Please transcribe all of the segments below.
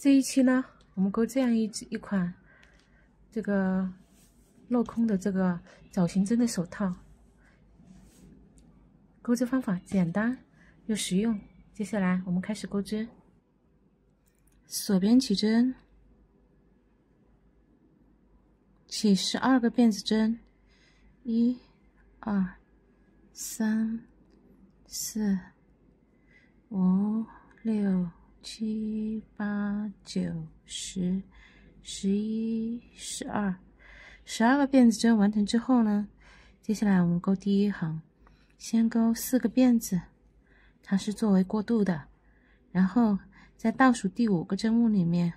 这一期呢，我们钩这样一一款这个镂空的这个枣形针的手套，钩织方法简单又实用。接下来我们开始钩织，锁边起针，起十二个辫子针，一、二、三、四、五、六。七八九十，十一十二，十二个辫子针完成之后呢，接下来我们钩第一行，先钩四个辫子，它是作为过渡的，然后在倒数第五个针目里面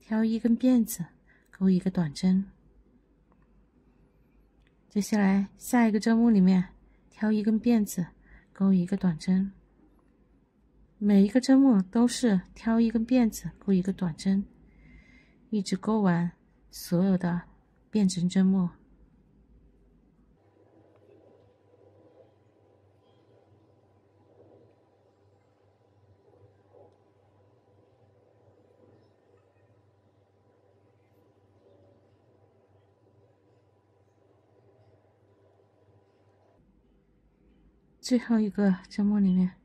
挑一根辫子，钩一个短针。接下来下一个针目里面挑一根辫子，钩一个短针。每一个针目都是挑一根辫子，钩一个短针，一直钩完所有的辫针针目。最后一个针目里面。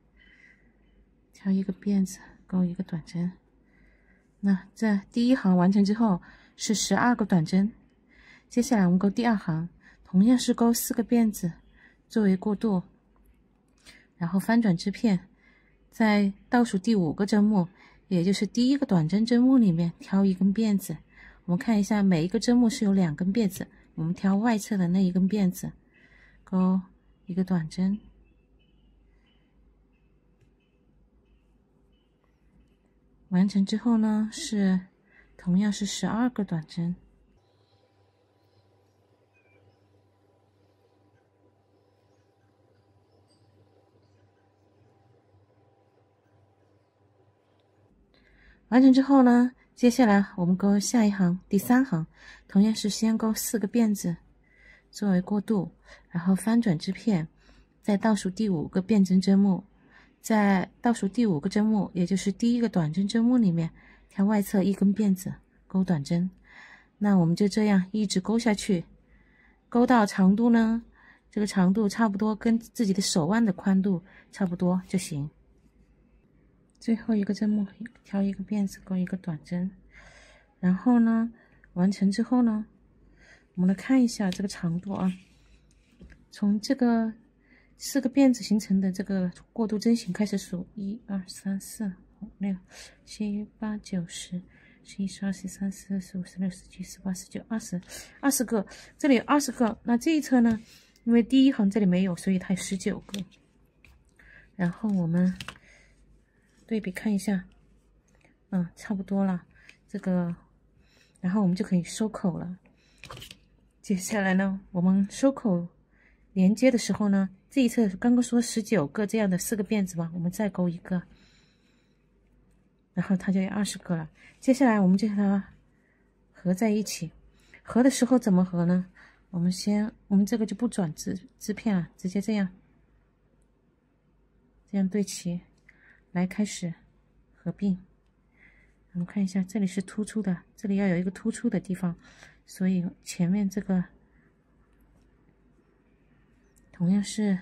挑一个辫子，钩一个短针。那这第一行完成之后是十二个短针。接下来我们钩第二行，同样是钩四个辫子作为过渡，然后翻转织片，在倒数第五个针目，也就是第一个短针针目里面挑一根辫子。我们看一下，每一个针目是有两根辫子，我们挑外侧的那一根辫子，钩一个短针。完成之后呢，是同样是十二个短针。完成之后呢，接下来我们钩下一行第三行，同样是先钩四个辫子作为过渡，然后翻转织片，在倒数第五个变针针目。在倒数第五个针目，也就是第一个短针针目里面，挑外侧一根辫子，钩短针。那我们就这样一直钩下去，钩到长度呢，这个长度差不多跟自己的手腕的宽度差不多就行。最后一个针目，挑一个辫子，钩一个短针。然后呢，完成之后呢，我们来看一下这个长度啊，从这个。四个辫子形成的这个过渡针型开始数，一二三四五六七八九十，十一十二十三十四十五十六十七十八十九二十，二十个，这里有二十个。那这一侧呢？因为第一行这里没有，所以它有十九个。然后我们对比看一下，嗯，差不多了。这个，然后我们就可以收口了。接下来呢，我们收口连接的时候呢？这一侧刚刚说十九个这样的四个辫子嘛，我们再钩一个，然后它就有二十个了。接下来我们就把它合在一起，合的时候怎么合呢？我们先，我们这个就不转织织片了，直接这样，这样对齐，来开始合并。我们看一下，这里是突出的，这里要有一个突出的地方，所以前面这个。同样是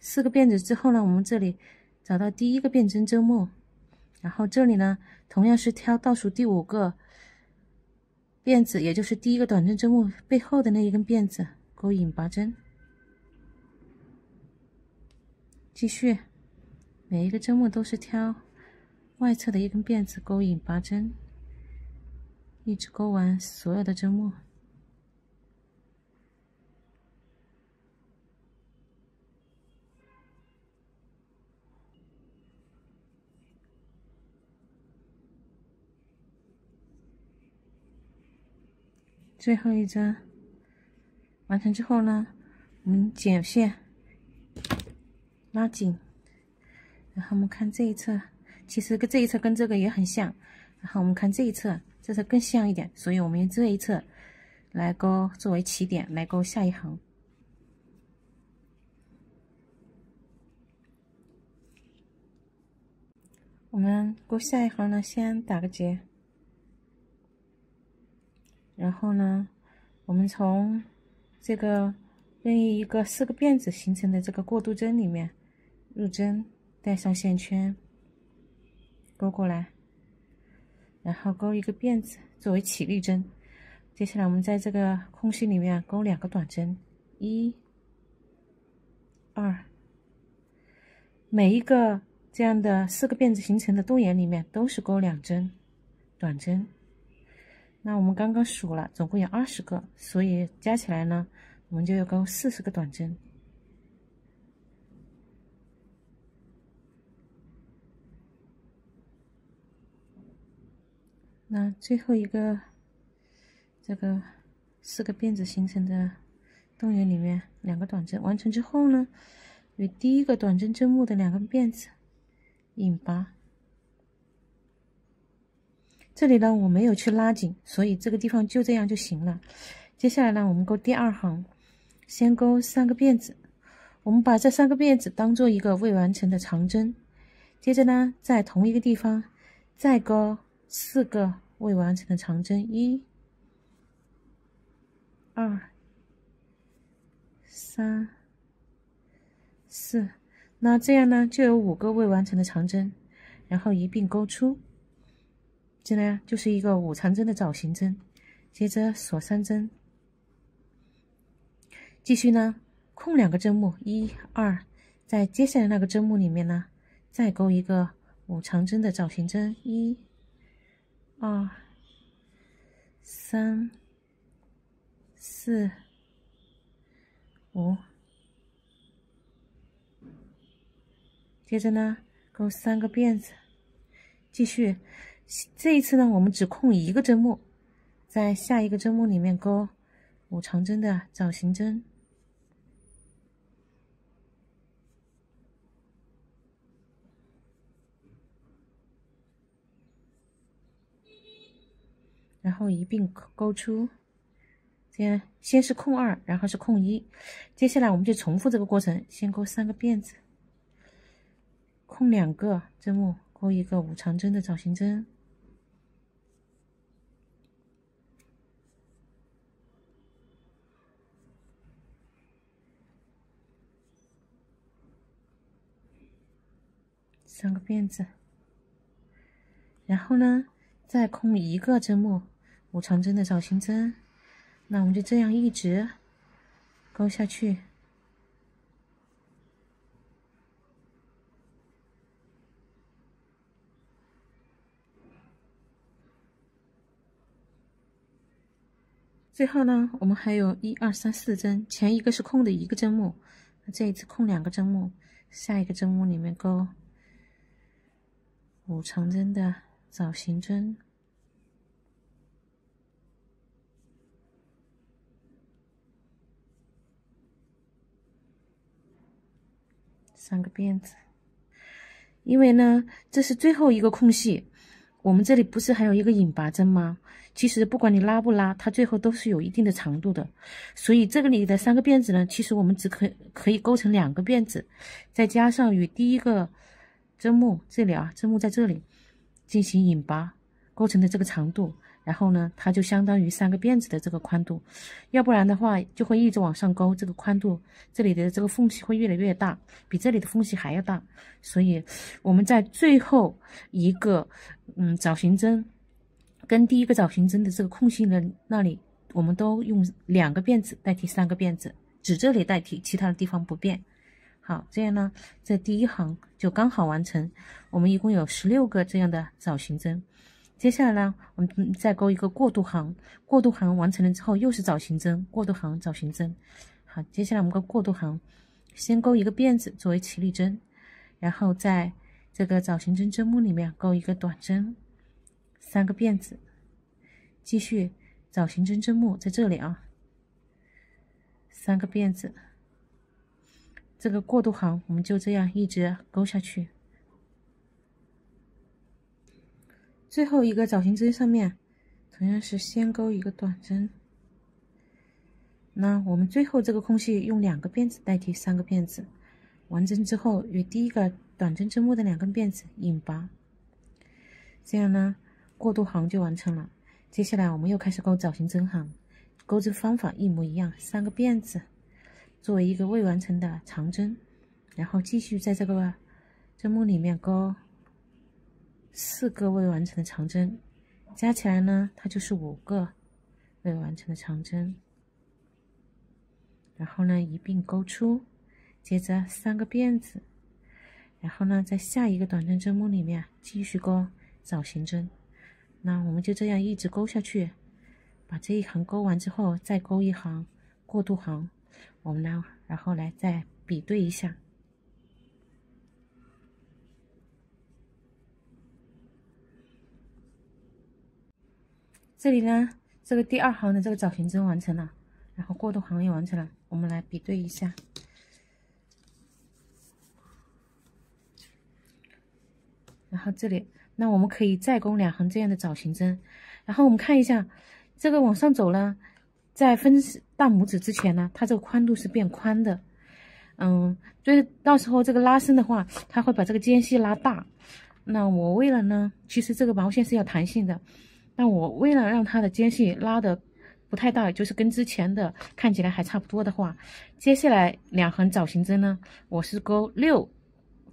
四个辫子之后呢，我们这里找到第一个辫针针目，然后这里呢，同样是挑倒数第五个辫子，也就是第一个短针针目背后的那一根辫子，钩引拔针。继续，每一个针目都是挑外侧的一根辫子，钩引拔针，一直钩完所有的针目。最后一针完成之后呢，我们剪线拉紧，然后我们看这一侧，其实跟这一侧跟这个也很像。然后我们看这一侧，这侧更像一点，所以我们用这一侧来钩作为起点来钩下一行。我们钩下一行呢，先打个结。然后呢，我们从这个任意一个四个辫子形成的这个过渡针里面入针，带上线圈，勾过来，然后勾一个辫子作为起立针。接下来我们在这个空隙里面勾两个短针，一、二，每一个这样的四个辫子形成的洞眼里面都是勾两针短针。那我们刚刚数了，总共有二十个，所以加起来呢，我们就要勾四十个短针。那最后一个，这个四个辫子形成的洞眼里面，两个短针完成之后呢，与第一个短针针目的两根辫子引拔。这里呢，我没有去拉紧，所以这个地方就这样就行了。接下来呢，我们勾第二行，先勾三个辫子，我们把这三个辫子当做一个未完成的长针。接着呢，在同一个地方再勾四个未完成的长针，一、二、三、四，那这样呢，就有五个未完成的长针，然后一并勾出。这呢就是一个五长针的枣形针，接着锁三针，继续呢空两个针目，一二，在接下来那个针目里面呢，再勾一个五长针的枣形针，一、二、三、四、五，接着呢勾三个辫子，继续。这一次呢，我们只空一个针目，在下一个针目里面勾五长针的枣形针，然后一并勾出。先先是空二，然后是空一，接下来我们就重复这个过程，先勾三个辫子，空两个针目，勾一个五长针的枣形针。三个辫子，然后呢，再空一个针目，五长针的造型针，那我们就这样一直勾下去。最后呢，我们还有一二三四针，前一个是空的一个针目，那这一次空两个针目，下一个针目里面勾。五长针的枣形针，三个辫子。因为呢，这是最后一个空隙，我们这里不是还有一个引拔针吗？其实不管你拉不拉，它最后都是有一定的长度的。所以这个里的三个辫子呢，其实我们只可可以勾成两个辫子，再加上与第一个。针目这里啊，针目在这里进行引拔构成的这个长度，然后呢，它就相当于三个辫子的这个宽度，要不然的话就会一直往上勾，这个宽度这里的这个缝隙会越来越大，比这里的缝隙还要大。所以我们在最后一个嗯枣形针跟第一个枣形针的这个空隙的那里，我们都用两个辫子代替三个辫子，只这里代替，其他的地方不变。好，这样呢，这第一行就刚好完成。我们一共有十六个这样的枣形针。接下来呢，我们再勾一个过渡行。过渡行完成了之后，又是枣形针，过渡行，枣形针。好，接下来我们勾过渡行，先勾一个辫子作为起立针，然后在这个枣形针针目里面勾一个短针，三个辫子，继续枣形针针目在这里啊，三个辫子。这个过渡行，我们就这样一直勾下去。最后一个枣形针上面，同样是先勾一个短针。那我们最后这个空隙用两个辫子代替三个辫子，完成之后与第一个短针针目的两根辫子引拔，这样呢，过渡行就完成了。接下来我们又开始钩枣形针行，钩针方法一模一样，三个辫子作为一个未完成的长针，然后继续在这个针目里面钩四个未完成的长针，加起来呢，它就是五个未完成的长针。然后呢，一并钩出，接着三个辫子，然后呢，在下一个短针针目里面继续钩枣形针。那我们就这样一直钩下去，把这一行钩完之后，再钩一行过渡行。我们来，然后来再比对一下。这里呢，这个第二行的这个枣形针完成了，然后过渡行也完成了。我们来比对一下，然后这里，那我们可以再钩两行这样的枣形针，然后我们看一下，这个往上走呢，在分大拇指之前呢，它这个宽度是变宽的，嗯，所以到时候这个拉伸的话，它会把这个间隙拉大。那我为了呢，其实这个毛线是要弹性的，但我为了让它的间隙拉的。不太大，就是跟之前的看起来还差不多的话，接下来两横枣形针呢，我是钩六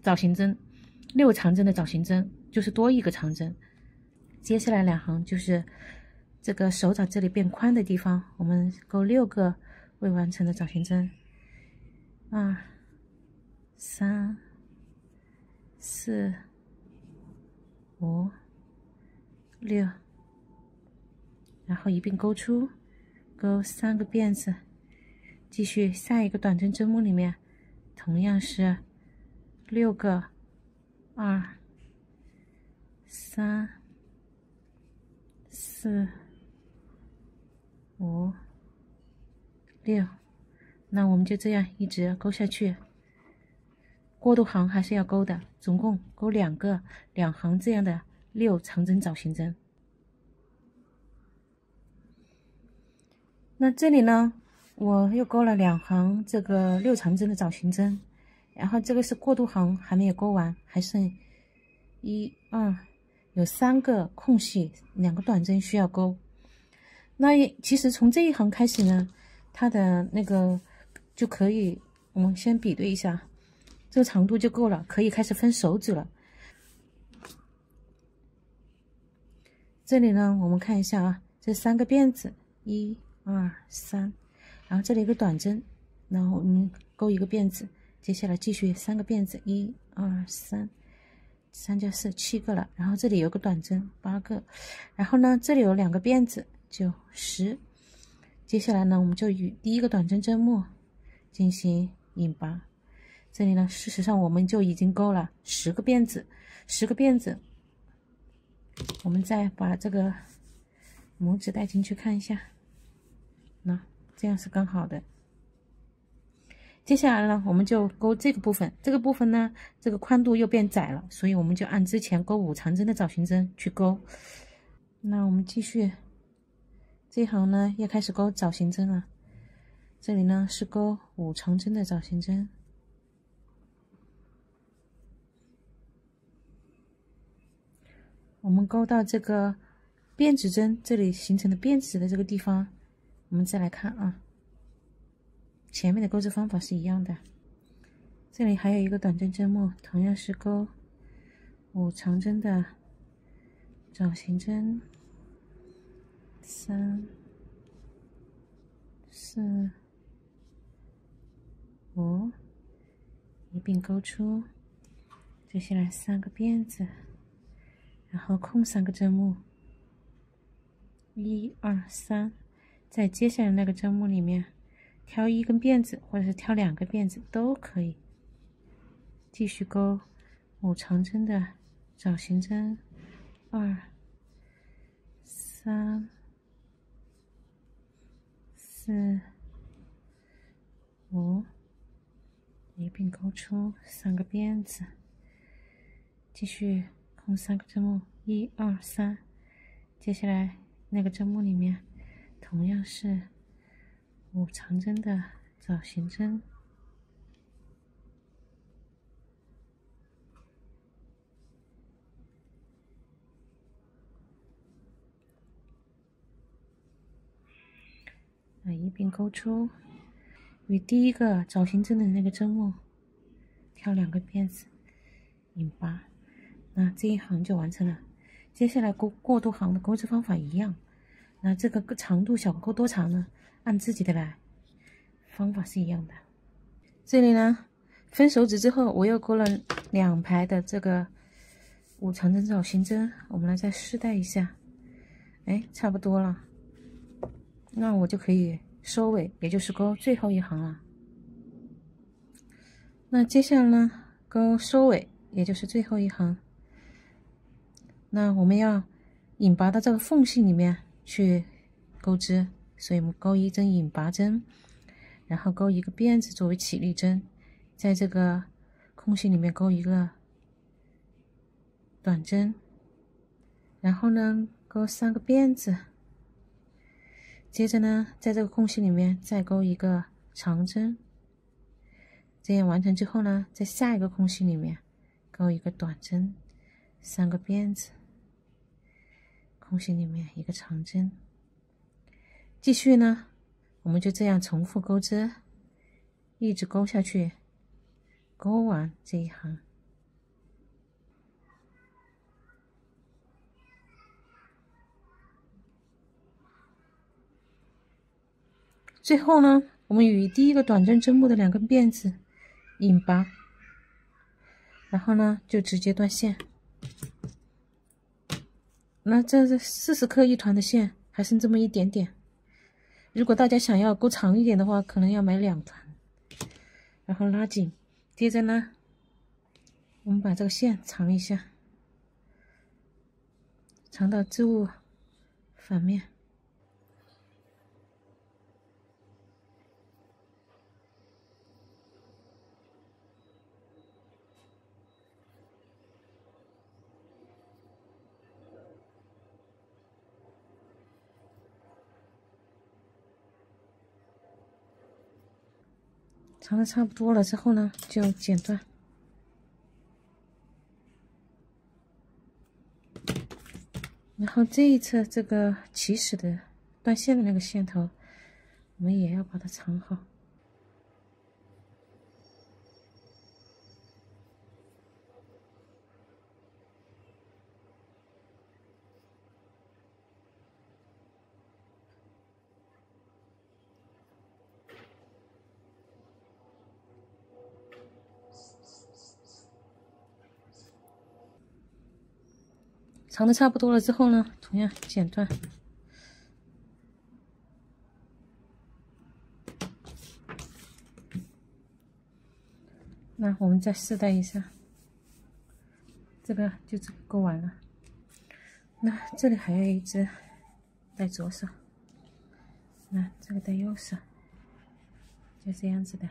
枣形针，六长针的枣形针，就是多一个长针。接下来两行就是这个手掌这里变宽的地方，我们钩六个未完成的枣形针，二、三、四、五、六，然后一并钩出。钩三个辫子，继续下一个短针针目里面，同样是六个，二、三、四、五、六，那我们就这样一直钩下去。过渡行还是要钩的，总共钩两个两行这样的六长针枣形针。那这里呢，我又钩了两行这个六长针的枣形针，然后这个是过渡行，还没有钩完，还剩一二，有三个空隙，两个短针需要钩。那也其实从这一行开始呢，它的那个就可以，我们先比对一下，这个长度就够了，可以开始分手指了。这里呢，我们看一下啊，这三个辫子，一。二三，然后这里一个短针，然后我们钩一个辫子，接下来继续三个辫子，一二三，三加四七个了，然后这里有个短针八个，然后呢这里有两个辫子九十，接下来呢我们就与第一个短针针目进行引拔，这里呢事实上我们就已经钩了十个辫子，十个辫子，我们再把这个拇指带进去看一下。那这样是刚好的。接下来呢，我们就钩这个部分，这个部分呢，这个宽度又变窄了，所以我们就按之前钩五长针的枣形针去钩。那我们继续，这行呢又开始钩枣形针了。这里呢是钩五长针的枣形针，我们钩到这个辫子针这里形成的辫子的这个地方。我们再来看啊，前面的钩织方法是一样的，这里还有一个短针针目，同样是钩五长针的枣形针，三、四、五，一并钩出，接下来三个辫子，然后空三个针目，一二三。在接下来那个针目里面，挑一根辫子，或者是挑两个辫子都可以。继续钩五长针的枣形针，二、三、四、五，一并钩出三个辫子。继续空三个针目，一二三。接下来那个针目里面。同样是五长针的枣形针，啊，一并钩出，与第一个找寻针的那个针目挑两个辫子，引拔，那这一行就完成了。接下来过过渡行的钩织方法一样，那这个长度小钩多长呢？按自己的来，方法是一样的。这里呢，分手指之后，我又钩了两排的这个五长针找寻针，我们来再试戴一下。哎，差不多了，那我就可以收尾，也就是钩最后一行了。那接下来呢，钩收尾，也就是最后一行。那我们要引拔到这个缝隙里面去钩织，所以我们钩一针引拔针，然后钩一个辫子作为起立针，在这个空隙里面钩一个短针，然后呢钩三个辫子，接着呢在这个空隙里面再钩一个长针，这样完成之后呢，在下一个空隙里面钩一个短针，三个辫子。空隙里面一个长针，继续呢，我们就这样重复钩织，一直钩下去，钩完这一行。最后呢，我们与第一个短针针目的两根辫子引拔，然后呢，就直接断线。那这是四十克一团的线，还剩这么一点点。如果大家想要钩长一点的话，可能要买两团，然后拉紧。接着呢，我们把这个线藏一下，藏到织物反面。藏的差不多了之后呢，就剪断。然后这一侧这个起始的断线的那个线头，我们也要把它藏好。长的差不多了之后呢，同样剪断。那我们再试戴一下，这个就这钩完了。那这里还有一只戴左手，那这个戴右手，就这样子的。